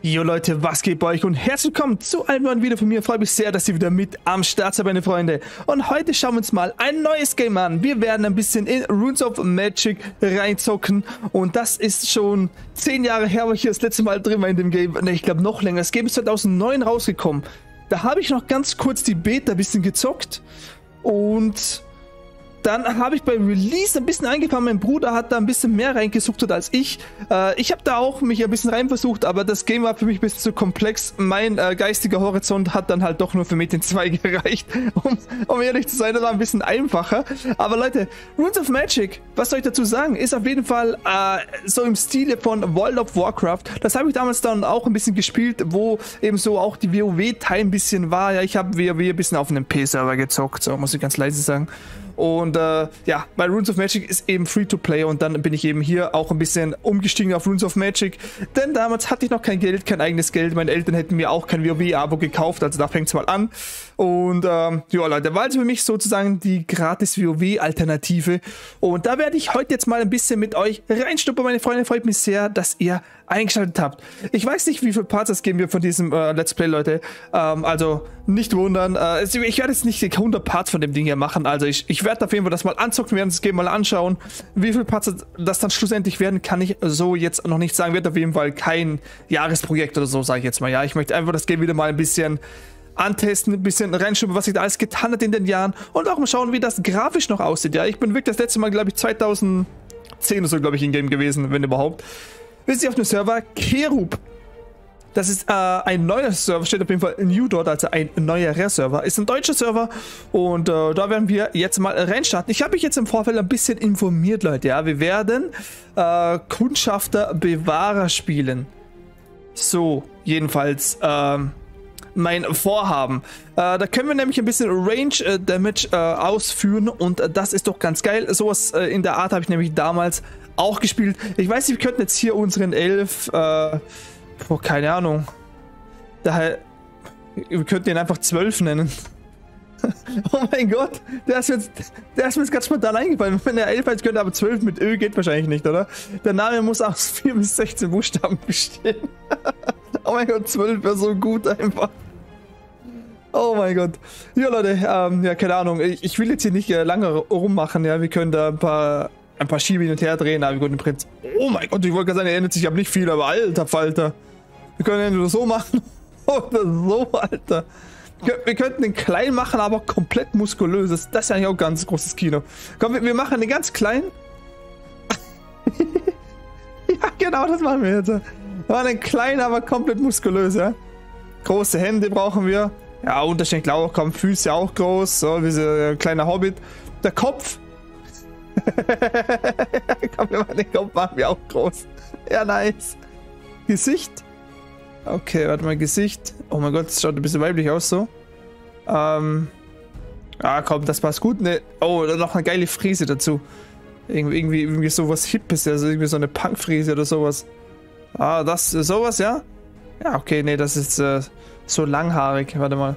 Jo Leute, was geht bei euch und herzlich willkommen zu einem neuen Video von mir. Freue mich sehr, dass ihr wieder mit am Start seid, meine Freunde. Und heute schauen wir uns mal ein neues Game an. Wir werden ein bisschen in Runes of Magic reinzocken. Und das ist schon 10 Jahre her, wo ich das letzte Mal drin war in dem Game. Ne, ich glaube noch länger. Das Game ist 2009 rausgekommen. Da habe ich noch ganz kurz die Beta ein bisschen gezockt. Und dann habe ich beim Release ein bisschen angefangen. Mein Bruder hat da ein bisschen mehr reingesucht als ich. Äh, ich habe da auch mich ein bisschen reinversucht, aber das Game war für mich ein bisschen zu komplex. Mein äh, geistiger Horizont hat dann halt doch nur für Metin 2 gereicht. Um, um, ehrlich zu sein, das war ein bisschen einfacher. Aber Leute, Runes of Magic, was soll ich dazu sagen, ist auf jeden Fall äh, so im Stile von World of Warcraft. Das habe ich damals dann auch ein bisschen gespielt, wo eben so auch die WoW-Teil ein bisschen war. Ja, ich habe WoW ein bisschen auf einem P-Server gezockt, so muss ich ganz leise sagen. Und äh, ja, bei Runes of Magic ist eben Free-to-Play und dann bin ich eben hier auch ein bisschen umgestiegen auf Runes of Magic. Denn damals hatte ich noch kein Geld, kein eigenes Geld. Meine Eltern hätten mir auch kein WoW-Abo gekauft, also da fängt es mal an. Und ähm, ja, Leute, war also für mich sozusagen die gratis WoW-Alternative. Und da werde ich heute jetzt mal ein bisschen mit euch reinstuppern, meine Freunde. Freut mich sehr, dass ihr eingeschaltet habt. Ich weiß nicht, wie viele Parts es geben wird von diesem äh, Let's Play, Leute. Ähm, also nicht wundern. Äh, ich werde jetzt nicht 100 Parts von dem Ding hier machen. Also ich, ich werde auf jeden Fall das mal anzocken, wir werden das Game mal anschauen. Wie viele Parts das dann schlussendlich werden, kann ich so jetzt noch nicht sagen. Wird auf jeden Fall kein Jahresprojekt oder so, sage ich jetzt mal. Ja, ich möchte einfach das Game wieder mal ein bisschen antesten, ein bisschen reinschauen, was sich da alles getan hat in den Jahren und auch mal schauen, wie das grafisch noch aussieht. Ja, ich bin wirklich das letzte Mal, glaube ich, 2010 oder so, glaube ich, in Game gewesen, wenn überhaupt. Wir sind auf dem Server Kerub. Das ist äh, ein neuer Server, steht auf jeden Fall New dort, also ein neuerer Server. Ist ein deutscher Server und äh, da werden wir jetzt mal reinstarten. Ich habe mich jetzt im Vorfeld ein bisschen informiert, Leute. Ja, wir werden äh, Kundschafter Bewahrer spielen. So, jedenfalls ähm, mein Vorhaben. Äh, da können wir nämlich ein bisschen Range äh, Damage äh, ausführen und äh, das ist doch ganz geil. Sowas äh, in der Art habe ich nämlich damals auch gespielt. Ich weiß nicht, wir könnten jetzt hier unseren Elf, boah, keine Ahnung. Daher, wir könnten ihn einfach 12 nennen. oh mein Gott, der ist, jetzt, der ist mir jetzt ganz spontan eingefallen. Wenn der 11 heißt, könnte aber 12 mit Ö geht wahrscheinlich nicht, oder? Der Name muss aus 4 bis 16 Buchstaben bestehen. oh mein Gott, 12 wäre so gut einfach. Oh mein Gott. Ja, Leute, ähm, ja, keine Ahnung. Ich, ich, will jetzt hier nicht äh, lange rummachen, ja. Wir können da ein paar ein paar Schiebe hin und her drehen, aber wir können den Prinz. Oh mein Gott, ich wollte gerade sagen, er ändert sich aber nicht viel, aber alter Falter. Wir können entweder so machen oder so, Alter. Wir könnten den klein machen, aber komplett muskulös. Das, ist eigentlich auch ein ganz großes Kino. Komm, wir machen den ganz klein. ja, genau, das machen wir jetzt. Wir machen den klein, aber komplett muskulös, ja. Große Hände brauchen wir. Ja, Unterschenkel auch, komm, Füße auch groß. So, wie dieser kleine Hobbit. Der Kopf Komm, wir machen den Kopf machen wir auch groß. Ja, nice. Gesicht. Okay, warte mal, Gesicht. Oh mein Gott, das schaut ein bisschen weiblich aus so. Ähm. Ah, komm, das passt gut. Ne, oh, noch eine geile Frise dazu. Irgendwie, irgendwie, irgendwie sowas Hippes, also irgendwie so eine Punkfrise oder sowas. Ah, das, sowas, ja? Ja, okay, nee, das ist äh, so langhaarig. Warte mal.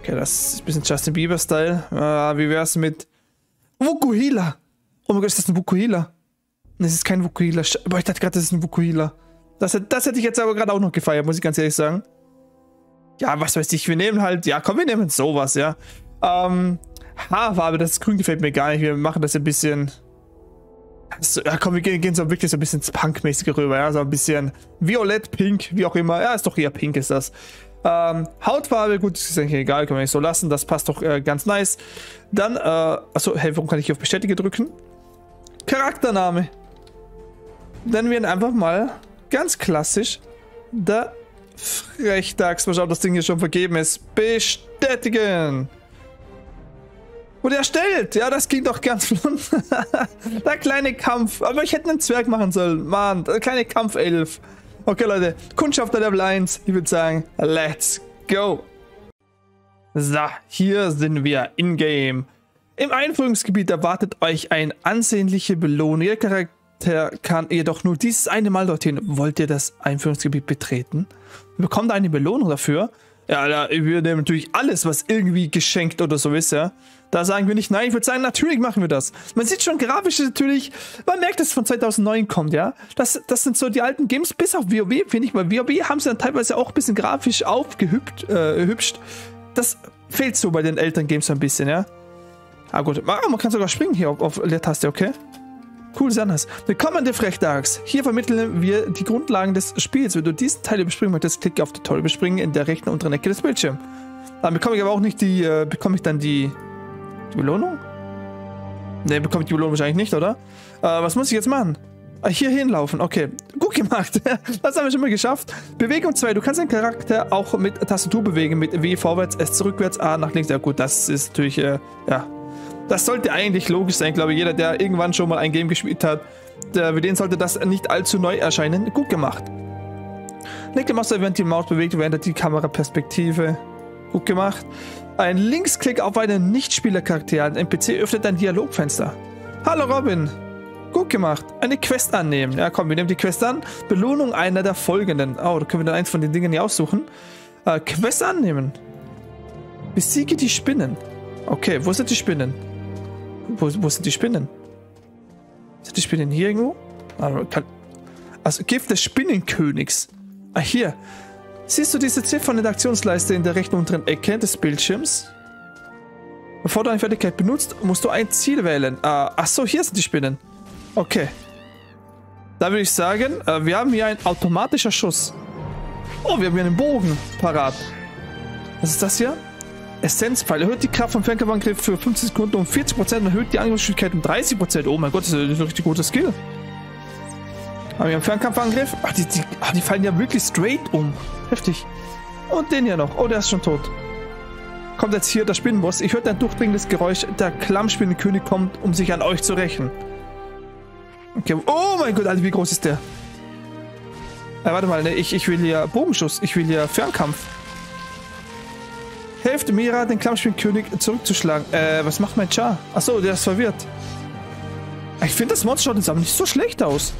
Okay, das ist ein bisschen Justin Bieber-Style. Ah, wie wär's mit Vukuhila. Oh mein Gott, ist das ein Vukuhila? Das ist kein Vukuhila. Aber ich dachte gerade, das ist ein Vukuhila. Das, das hätte ich jetzt aber gerade auch noch gefeiert, muss ich ganz ehrlich sagen. Ja, was weiß ich, wir nehmen halt, ja, komm, wir nehmen sowas, ja. Ähm, Haarfarbe, das Grün gefällt mir gar nicht. Wir machen das ein bisschen. So, ja, komm, wir gehen, gehen, so wirklich so ein bisschen Punk-mäßig rüber, ja. So ein bisschen Violett, Pink, wie auch immer. Ja, ist doch eher Pink, ist das. Ähm, Hautfarbe, gut, ist eigentlich egal, können wir nicht so lassen. Das passt doch äh, ganz nice. Dann, äh, achso, hey, warum kann ich auf Bestätige drücken? Charaktername. Nennen wir ihn einfach mal ganz klassisch der Frechdachs. Mal schauen, ob das Ding hier schon vergeben ist. Bestätigen. Und erstellt. Ja, das ging doch ganz flott. der kleine Kampf. Aber ich hätte einen Zwerg machen sollen. Mann, der kleine Kampfelf. Okay, Leute. Kundschafter Level 1. Ich würde sagen, let's go. So, hier sind wir in-game. Im Einführungsgebiet erwartet euch eine ansehnliche Belohnung. Ihr Charakter kann jedoch nur dieses eine Mal dorthin. Wollt ihr das Einführungsgebiet betreten? Bekommt eine Belohnung dafür? Ja, da, nehmen natürlich alles, was irgendwie geschenkt oder so ist, ja. Da sagen wir nicht nein. Ich würde sagen, natürlich machen wir das. Man sieht schon grafisch natürlich, man merkt, dass es von 2009 kommt, ja. Das, das sind so die alten Games, bis auf WoW, finde ich. Weil WoW haben sie dann teilweise auch ein bisschen grafisch aufgehübscht. Äh. Das fehlt so bei den älteren Games ein bisschen, ja. Ah gut, ah, man kann sogar springen hier auf, auf Leertaste, okay. Cool, sehr nice. Willkommen der Frechdachs. Hier vermitteln wir die Grundlagen des Spiels. Wenn du diesen Teil überspringen möchtest, klicke auf Tutorial überspringen in der rechten unteren Ecke des Bildschirms. Dann bekomme ich aber auch nicht die, äh, bekomme ich dann die, die Belohnung? Ne, bekomme ich die Belohnung wahrscheinlich nicht, oder? Äh, was muss ich jetzt machen? Ah, hier hinlaufen, okay. Gut gemacht. das haben wir schon mal geschafft. Bewegung 2. Du kannst deinen Charakter auch mit Tastatur bewegen. Mit W vorwärts, S zurückwärts, A nach links. Ja gut, das ist natürlich, äh, ja, das sollte eigentlich logisch sein, glaube ich. Jeder, der irgendwann schon mal ein Game gespielt hat, der, für den sollte das nicht allzu neu erscheinen. Gut gemacht. Linke Maus während die Maus bewegt, verändert die Kameraperspektive. Gut gemacht. Ein Linksklick auf einen Nichtspielercharakter, ein NPC, öffnet ein Dialogfenster. Hallo Robin. Gut gemacht. Eine Quest annehmen. Ja, komm, wir nehmen die Quest an. Belohnung einer der folgenden. Oh, da können wir dann eins von den Dingen hier aussuchen. Äh, Quest annehmen. Besiege die Spinnen. Okay, wo sind die Spinnen? Wo, wo sind die Spinnen? Sind die Spinnen hier irgendwo? Kann, also Gift des Spinnenkönigs. Ah, hier. Siehst du diese Ziffern in der Aktionsleiste in der rechten unteren Ecke des Bildschirms? Bevor du eine Fertigkeit benutzt, musst du ein Ziel wählen. Ah, achso, hier sind die Spinnen. Okay. Da würde ich sagen, äh, wir haben hier einen automatischen Schuss. Oh, wir haben hier einen Bogen parat. Was ist das hier? Essenzpfeil erhöht die Kraft vom Fernkampfangriff für 50 Sekunden um 40% und erhöht die Angriffsgeschwindigkeit um 30%. Oh mein Gott, das ist ein richtig guter Skill. Haben wir einen Fernkampfangriff? Ach die, die, ach, die fallen ja wirklich straight um. Heftig. Und den hier noch. Oh, der ist schon tot. Kommt jetzt hier der Spinnenboss. Ich höre ein durchdringendes Geräusch. Der Klammspinnenkönig kommt, um sich an euch zu rächen. Okay. Oh mein Gott, Alter, wie groß ist der? Äh, warte mal, ne, ich, ich will hier Bogenschuss. Ich will hier Fernkampf. Helft Mira, den Klammspielkönig zurückzuschlagen. Äh, was macht mein Char? Achso, der ist verwirrt. Ich finde, das Monster schaut jetzt aber nicht so schlecht aus.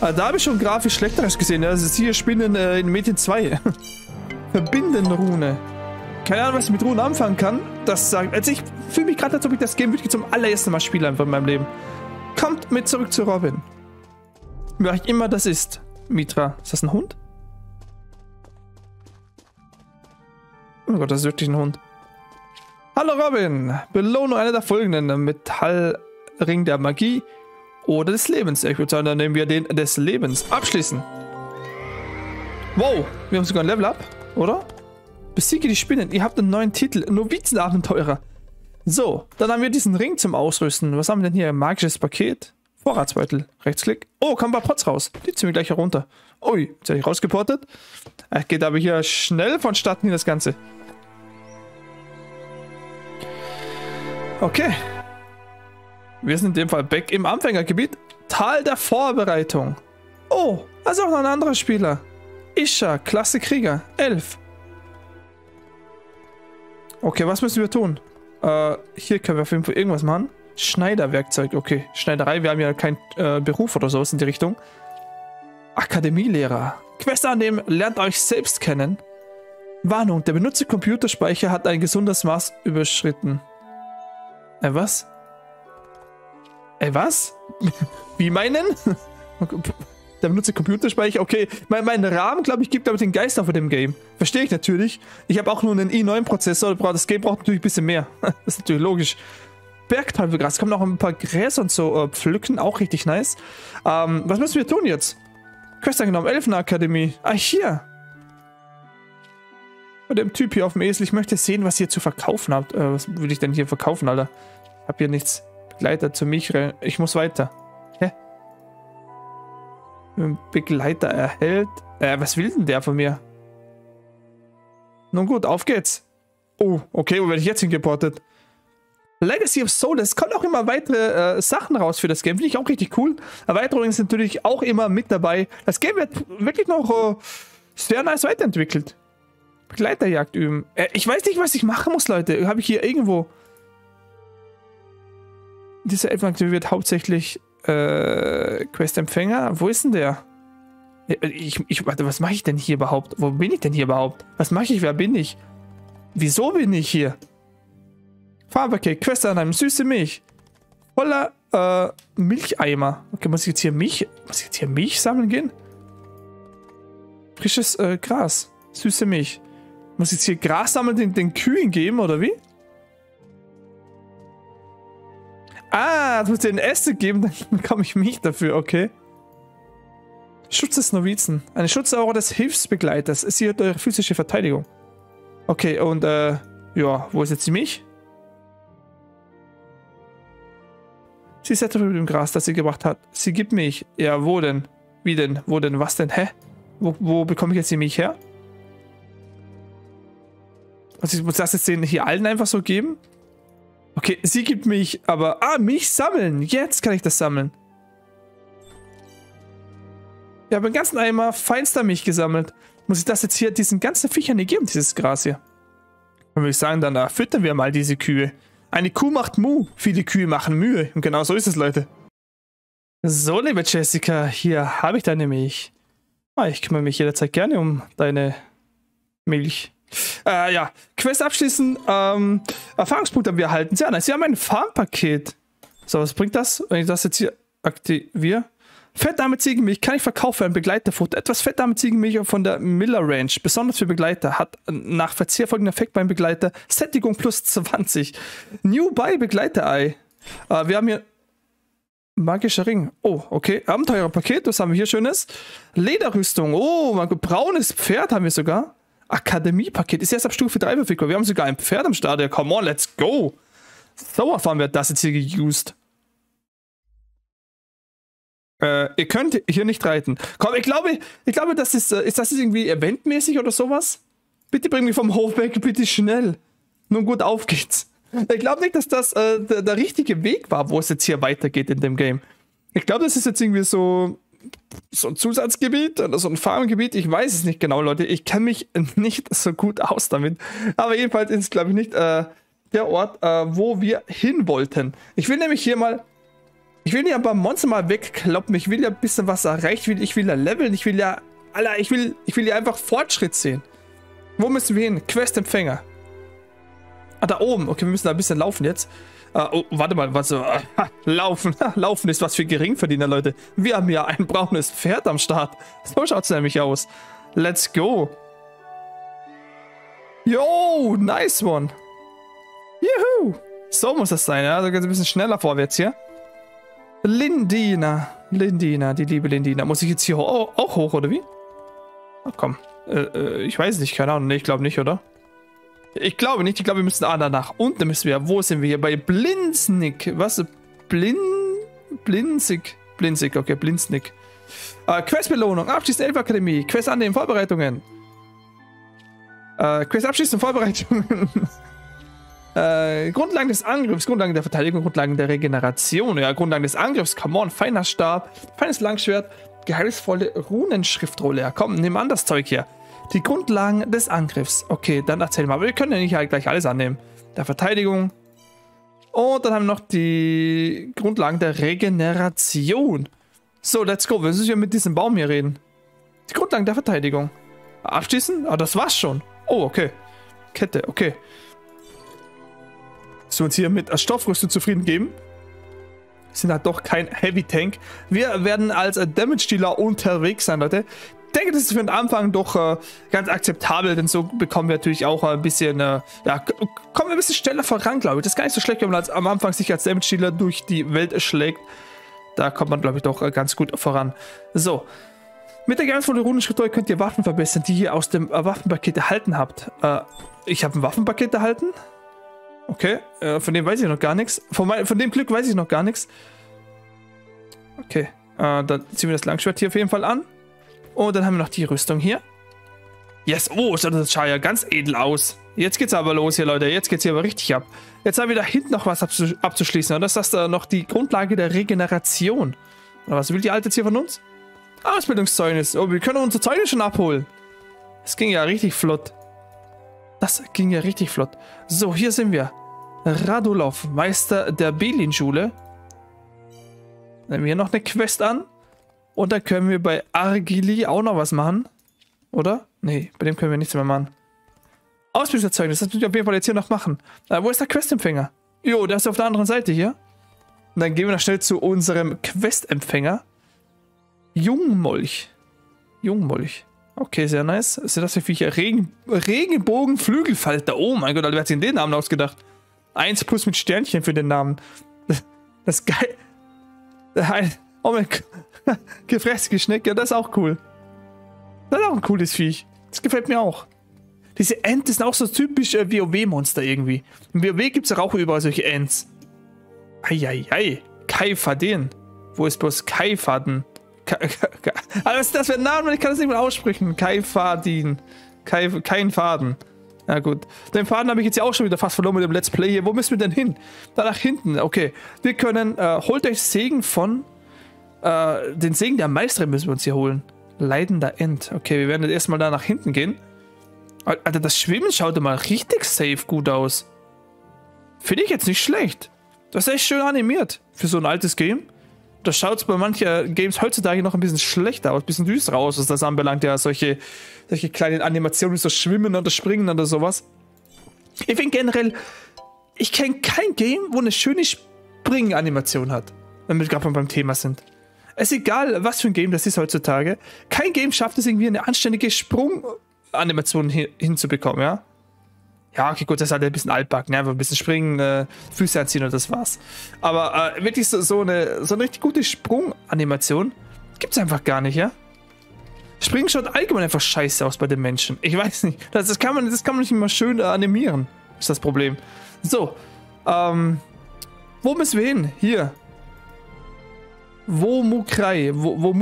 Äh, da habe ich schon grafisch Schlechteres gesehen. Das ist hier Spinnen äh, in Mädchen 2. Verbinden Rune. Keine Ahnung, was ich mit Runen anfangen kann. Das sagt. Also ich fühle mich gerade, als ob ich das Game wirklich zum allerersten Mal spiele einfach in meinem Leben. Kommt mit zurück zu Robin. Wer immer das ist. Mitra. Ist das ein Hund? Oh Gott, das ist wirklich ein Hund. Hallo Robin! Belohnung einer der folgenden. Metallring der Magie oder des Lebens. Ich würde sagen, dann nehmen wir den des Lebens. Abschließen. Wow, wir haben sogar ein Level Up, oder? Besiege die Spinnen. Ihr habt einen neuen Titel. Novizenabenteurer. So, dann haben wir diesen Ring zum Ausrüsten. Was haben wir denn hier? Magisches Paket. Vorratsbeutel. Rechtsklick. Oh, kommen ein paar Pots raus. Die ziehen wir gleich herunter. Ui, jetzt habe ich rausgeportet. Geht aber hier schnell vonstatten hier das Ganze. Okay. Wir sind in dem Fall back im Anfängergebiet. Tal der Vorbereitung. Oh, also auch noch ein anderer Spieler. Isha, Klasse Krieger, 11. Okay, was müssen wir tun? Äh, hier können wir auf jeden Fall irgendwas machen. Schneiderwerkzeug, okay. Schneiderei, wir haben ja keinen äh, Beruf oder sowas in die Richtung. Akademielehrer. Quest annehmen, lernt euch selbst kennen. Warnung, der benutzte Computerspeicher hat ein gesundes Maß überschritten. Äh, was? Äh, was? Wie meinen? Der benutzt Computerspeicher. Okay, mein, mein Rahmen, glaube ich, gibt damit den Geist auf dem Game. Verstehe ich natürlich. Ich habe auch nur einen i9-Prozessor. Das Game braucht natürlich ein bisschen mehr. das ist natürlich logisch. Bergteufel-Gras. Kommen noch ein paar Gräser und so äh, pflücken. Auch richtig nice. Ähm, was müssen wir tun jetzt? Quest angenommen. Elfenakademie. Ah, hier. Bei dem Typ hier auf dem Esel. Ich möchte sehen, was ihr zu verkaufen habt. Äh, was würde ich denn hier verkaufen, Alter? Ich habe hier nichts. Begleiter zu mich. Ich muss weiter. Hä? Begleiter erhält. Äh, was will denn der von mir? Nun gut, auf geht's. Oh, okay, wo werde ich jetzt hingeportet? Legacy of Soul, es kommen auch immer weitere äh, Sachen raus für das Game. Finde ich auch richtig cool. Erweiterungen sind natürlich auch immer mit dabei. Das Game wird wirklich noch äh, sehr nice weiterentwickelt. Begleiterjagd üben. Äh, ich weiß nicht, was ich machen muss, Leute. Habe ich hier irgendwo... Dieser Elfenaktivität wird hauptsächlich äh, Quest-Empfänger. Wo ist denn der? Äh, ich, ich, warte, was mache ich denn hier überhaupt? Wo bin ich denn hier überhaupt? Was mache ich? Wer bin ich? Wieso bin ich hier? Farmpaket, Quest annehmen, süße Milch. Voller äh, Milcheimer. Okay, muss ich jetzt hier Milch, muss ich jetzt hier Milch sammeln gehen? Frisches äh, Gras, süße Milch. Muss ich jetzt hier Gras sammeln, den, den Kühen geben, oder wie? Ah, du musst dir den Äste geben, dann bekomme ich Milch dafür, okay. Schutz des Novizen. Eine Schutzaura des Hilfsbegleiters. Ist hier eure physische Verteidigung. Okay, und äh, ja, wo ist jetzt die Milch? Sie ist etwa mit dem Gras, das sie gebracht hat. Sie gibt Milch. Ja, wo denn? Wie denn? Wo denn? Was denn? Hä? Wo, wo bekomme ich jetzt die Milch her? Also ich muss das jetzt den hier allen einfach so geben? Okay, sie gibt Milch, aber... Ah, Milch sammeln. Jetzt kann ich das sammeln. Ich habe einen ganzen Eimer feinster Milch gesammelt. Muss ich das jetzt hier diesen ganzen Viechern geben, dieses Gras hier? Dann würde ich sagen, dann füttern wir mal diese Kühe. Eine Kuh macht Mu, viele Kühe machen Mühe. Und genau so ist es, Leute. So, liebe Jessica, hier habe ich deine Milch. Ah, ich kümmere mich jederzeit gerne um deine Milch. Äh, ja, Quest abschließen. Ähm, Erfahrungspunkte haben wir erhalten. Sehr nice. Sie haben ein Farmpaket. So, was bringt das, wenn ich das jetzt hier aktiviere? Fettdarme Ziegenmilch kann ich verkaufen für ein Begleiterfutter. Etwas Fettdarme Ziegenmilch von der Miller Range, besonders für Begleiter, hat nach Verzehr folgenden Effekt beim Begleiter. Sättigung plus 20. New Buy Begleiterei. Äh, wir haben hier Magischer Ring. Oh, okay. Abenteurerpaket, was haben wir hier Schönes? Lederrüstung. Oh, mein braunes Pferd haben wir sogar. Akademiepaket ist erst ab Stufe 3 verfügbar. Wir haben sogar ein Pferd am Start. Ja, come on, let's go. So haben wir das jetzt hier geused. Äh, ihr könnt hier nicht reiten. Komm, ich glaube, ich glaube, das ist, äh, ist das irgendwie eventmäßig oder sowas? Bitte bring mich vom Hof weg, bitte schnell. Nun gut, auf geht's. Ich glaube nicht, dass das äh, der, der, richtige Weg war, wo es jetzt hier weitergeht in dem Game. Ich glaube, das ist jetzt irgendwie so, so ein Zusatzgebiet oder so ein Farmgebiet. Ich weiß es nicht genau, Leute. Ich kenne mich nicht so gut aus damit. Aber jedenfalls ist es, glaube ich, nicht äh, der Ort, äh, wo wir hin wollten. Ich will nämlich hier mal ich will ja ein paar Monster mal wegkloppen. Ich will ja ein bisschen was erreichen. Ich will ja leveln. Ich will ja... Alter, ich will, ich will ja einfach Fortschritt sehen. Wo müssen wir hin? Questempfänger. Ah, da oben. Okay, wir müssen da ein bisschen laufen jetzt. Uh, oh, warte mal, was. Uh, laufen. laufen ist was für Geringverdiener, Leute. Wir haben ja ein braunes Pferd am Start. So schaut es nämlich aus. Let's go. Yo, nice one. Juhu. So muss das sein, ja. Also ein bisschen schneller vorwärts hier. Lindina. Lindina, die liebe Lindina. Muss ich jetzt hier auch, auch hoch, oder wie? Ach komm. Äh, äh, ich weiß nicht, keine Ahnung. Nee, ich glaube nicht, oder? Ich glaube nicht. Ich glaube, wir müssen ah, da nach unten müssen wir. Wo sind wir hier? Bei Blinznick. Was? Blin... Blinzig. Blinzig, okay, Blinznick. Äh, Questbelohnung. Abschließend Elfakademie. Quest annehmen, Vorbereitungen. Äh, Quest abschließend Vorbereitungen. Äh, Grundlagen des Angriffs, Grundlagen der Verteidigung, Grundlagen der Regeneration. Ja, Grundlagen des Angriffs, come on, feiner Stab, feines Langschwert, geheimnisvolle Runenschriftrolle. Ja, komm, nimm an das Zeug hier. Die Grundlagen des Angriffs. Okay, dann erzähl mal. Aber wir können ja nicht halt gleich alles annehmen. Der Verteidigung. Und dann haben wir noch die Grundlagen der Regeneration. So, let's go. Wir müssen ja mit diesem Baum hier reden. Die Grundlagen der Verteidigung. Abschließen? Ah, das war's schon. Oh, okay. Kette, okay. Dass wir uns hier mit Stoffrüstung zufrieden geben. Sind halt doch kein Heavy Tank. Wir werden als Damage-Dealer unterwegs sein, Leute. Ich denke, das ist für den Anfang doch äh, ganz akzeptabel, denn so bekommen wir natürlich auch ein bisschen, äh, ja, kommen wir ein bisschen schneller voran, glaube ich. Das ist gar nicht so schlecht, wenn man als, am Anfang sich als Damage-Dealer durch die Welt schlägt. Da kommt man, glaube ich, doch äh, ganz gut voran. So. Mit der geheimnisvollen Runenschrift könnt ihr Waffen verbessern, die ihr aus dem äh, Waffenpaket erhalten habt. Äh, ich habe ein Waffenpaket erhalten? Okay, äh, von dem weiß ich noch gar nichts. Von, von, dem Glück weiß ich noch gar nichts. Okay, äh, dann ziehen wir das Langschwert hier auf jeden Fall an. Und dann haben wir noch die Rüstung hier. Yes, oh, das schaut ja ganz edel aus. Jetzt geht's aber los hier, Leute. Jetzt geht's hier aber richtig ab. Jetzt haben wir da hinten noch was abzuschließen. Und das ist da noch die Grundlage der Regeneration. Oder was will die Alte jetzt hier von uns? Ausbildungszeugnis. Oh, wir können unser Zeugnis schon abholen. Das ging ja richtig flott. Das ging ja richtig flott. So, hier sind wir. Radulov, Meister der Belin-Schule. Nehmen wir noch eine Quest an. Und dann können wir bei Argili auch noch was machen. Oder? Nee, bei dem können wir nichts mehr machen. Ausbildungserzeugnis, das müssen wir auf jeden Fall jetzt hier noch machen. Äh, wo ist der Questempfänger? Jo, der ist auf der anderen Seite hier. Und dann gehen wir noch schnell zu unserem Questempfänger. Jungmolch. Jungmolch. Okay, sehr nice. Sind das für Viecher? Regen, Regenbogenflügelfalter. Oh mein Gott, wer hat sich den Namen ausgedacht? Eins plus mit Sternchen für den Namen. Das ist geil. Oh mein Gott. Gefressige Schnecke, das ist auch cool. Das ist auch ein cooles Viech. Das gefällt mir auch. Diese Enten sind auch so typisch äh, WoW-Monster irgendwie. Im WoW gibt es auch überall solche Ents. Eieiei. Kaifaden. Wo ist bloß Kaifaden? Also das wäre ein Name, ich kann das nicht mehr aussprechen. Kaifadin. Kai, kein Faden. Na gut. Den Faden habe ich jetzt ja auch schon wieder fast verloren mit dem Let's Play hier. Wo müssen wir denn hin? Da nach hinten. Okay. Wir können, äh, holt euch Segen von, äh, den Segen der Meisterin müssen wir uns hier holen. Leidender End. Okay, wir werden jetzt erstmal da nach hinten gehen. Alter, das Schwimmen schaut mal richtig safe gut aus. Finde ich jetzt nicht schlecht. Das ist echt schön animiert für so ein altes Game. Das schaut bei manchen Games heutzutage noch ein bisschen schlechter aus, ein bisschen düster aus, was das anbelangt. Ja, solche, solche kleinen Animationen wie so Schwimmen oder Springen oder sowas. Ich finde generell, ich kenne kein Game, wo eine schöne Springen-Animation hat. Wenn wir gerade beim Thema sind. Es ist egal, was für ein Game das ist heutzutage. Kein Game schafft es irgendwie eine anständige Sprung-Animation hin hinzubekommen, ja. Ja, okay, gut, das ist halt ein bisschen altbacken, ne? einfach ein bisschen springen, äh, Füße anziehen und das war's. Aber äh, wirklich so, so, eine, so eine richtig gute Sprunganimation gibt's einfach gar nicht, ja? Springen schaut allgemein einfach scheiße aus bei den Menschen. Ich weiß nicht. Das, das, kann, man, das kann man nicht immer schön äh, animieren. Ist das Problem. So. Ähm. Wo müssen wir hin? Hier. Wo Mukrai? Wo?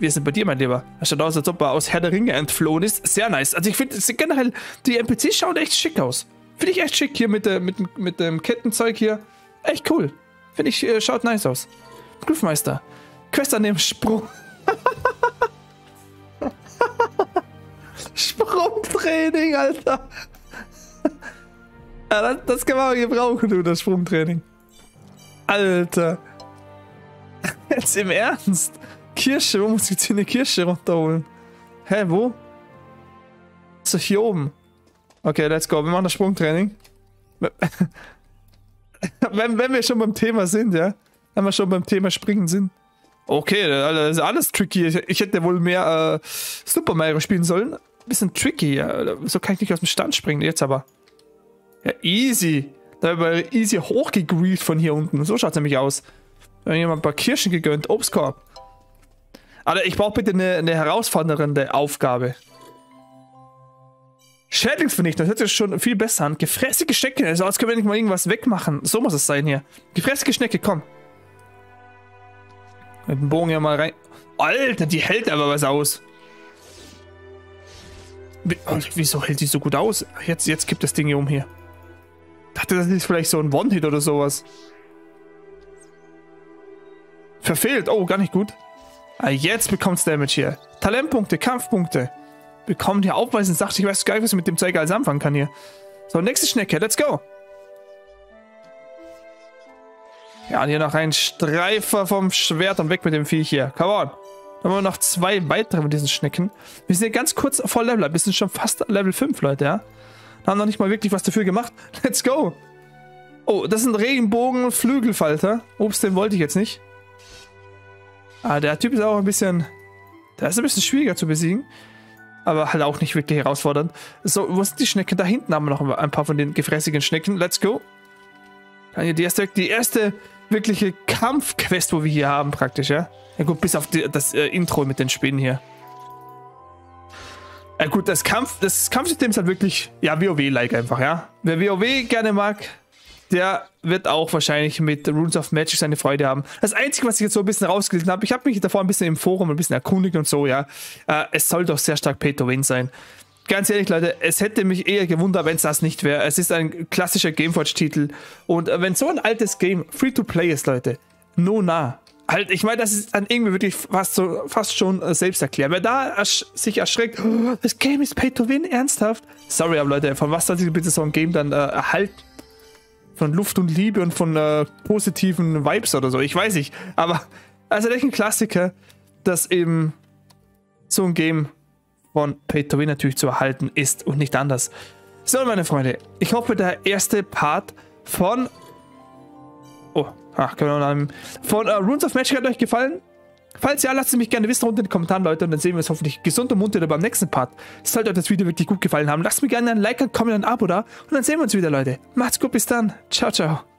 Wir sind bei dir, mein Lieber. Er schaut aus, als ob er aus Herr der Ringe entflohen ist. Sehr nice. Also ich finde generell, die NPCs schauen echt schick aus. Finde ich echt schick hier mit, der, mit, mit dem Kettenzeug hier. Echt cool. Finde ich, äh, schaut nice aus. Griffmeister. Quest an dem Sprung. Sprungtraining, Alter. ja, das, das kann man gebrauchen, du, das Sprungtraining. Alter. Jetzt im Ernst. Kirsche, wo muss ich jetzt hier eine Kirsche runterholen? Hä, wo? So, hier oben. Okay, let's go. Wir machen das Sprungtraining. wenn, wenn wir schon beim Thema sind, ja. Wenn wir schon beim Thema Springen sind. Okay, das ist alles tricky. Ich, hätte wohl mehr äh, Super Mario spielen sollen. Bisschen tricky, ja. So kann ich nicht aus dem Stand springen, jetzt aber. Ja, easy. Da wir easy hochgegrieft von hier unten. So schaut es nämlich aus. Da haben jemand ein paar Kirschen gegönnt. Obstkorb. Alter, ich brauche bitte eine, eine herausfordernde Aufgabe. Schädlingsvernichtung, das hört sich schon viel besser an. Gefräßige Schnecke, also als können wir nicht mal irgendwas wegmachen. So muss es sein hier. Gefräßige Schnecke, komm. Mit dem Bogen hier mal rein. Alter, die hält aber was aus. Wieso hält die so gut aus? Jetzt, jetzt kippt das Ding hier um hier. Dachte, das ist vielleicht so ein One-Hit oder sowas. Verfehlt. Oh, gar nicht gut. Ah, jetzt bekommt's Damage hier. Talentpunkte, Kampfpunkte. Bekommt hier Aufweisen, sagt, ich weiß gar nicht, was ich mit dem Zeiger alles anfangen kann hier. So, nächste Schnecke, let's go. Ja, und hier noch ein Streifer vom Schwert und weg mit dem Viech hier. Come on. Dann haben wir noch zwei weitere von diesen Schnecken. Wir sind hier ganz kurz vor Level Wir sind schon fast Level 5, Leute, ja. Haben noch nicht mal wirklich was dafür gemacht. Let's go. Oh, das ein Regenbogen-Flügelfalter. Ups, den wollte ich jetzt nicht. Ah, der Typ ist auch ein bisschen... Der ist ein bisschen schwieriger zu besiegen. Aber halt auch nicht wirklich herausfordernd. So, wo sind die Schnecken? Da hinten haben wir noch ein paar von den gefräßigen Schnecken. Let's go. Die erste, die erste wirkliche Kampfquest, wo wir hier haben, praktisch, ja? Ja gut, bis auf die, das äh, Intro mit den Spinnen hier. Ja gut, das, Kampf, das Kampfsystem ist halt wirklich, ja, WoW-like einfach, ja? Wer WoW gerne mag, der wird auch wahrscheinlich mit Runes of Magic seine Freude haben. Das Einzige, was ich jetzt so ein bisschen rausgelesen habe, ich habe mich davor ein bisschen im Forum ein bisschen erkundigt und so, ja. Äh, es soll doch sehr stark Pay-to-Win sein. Ganz ehrlich, Leute, es hätte mich eher gewundert, wenn es das nicht wäre. Es ist ein klassischer Gameforge-Titel. Und äh, wenn so ein altes Game Free-to-Play ist, Leute, no nah. Halt, ich meine, das ist dann irgendwie wirklich fast, so, fast schon äh, selbst erklärt. Wer da ersch sich erschreckt, oh, das Game ist Pay-to-Win, ernsthaft? Sorry, aber Leute, von was soll sich bitte so ein Game dann äh, erhalten? Von Luft und Liebe und von äh, positiven Vibes oder so. Ich weiß nicht. Aber also echt ein Klassiker, dass eben so ein Game von Pay to Win natürlich zu erhalten ist und nicht anders. So, meine Freunde, ich hoffe, der erste Part von... Oh, ach, können wir Von uh, Runes of Magic hat euch gefallen? Falls ja, lasst es mich gerne wissen unter in den Kommentaren, Leute. Und dann sehen wir uns hoffentlich gesund und munter beim nächsten Part. Sollte euch das Video wirklich gut gefallen haben, lasst mir gerne ein Like, ein Comment, ein Abo da. Und dann sehen wir uns wieder, Leute. Macht's gut, bis dann. Ciao, ciao.